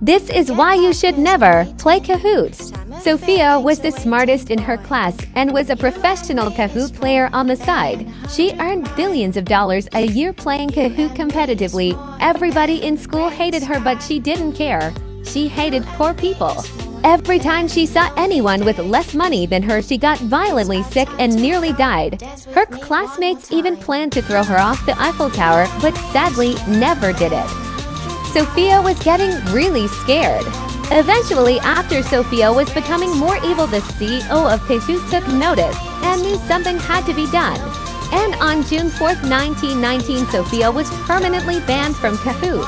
This is why you should never play Kahoot. Sophia was the smartest in her class and was a professional Kahoot player on the side. She earned billions of dollars a year playing Kahoot competitively. Everybody in school hated her, but she didn't care. She hated poor people. Every time she saw anyone with less money than her, she got violently sick and nearly died. Her classmates even planned to throw her off the Eiffel Tower, but sadly never did it. Sophia was getting really scared. Eventually, after Sophia was becoming more evil, the CEO of Kahoot took notice and knew something had to be done. And on June 4, 1919, Sophia was permanently banned from Kahoot.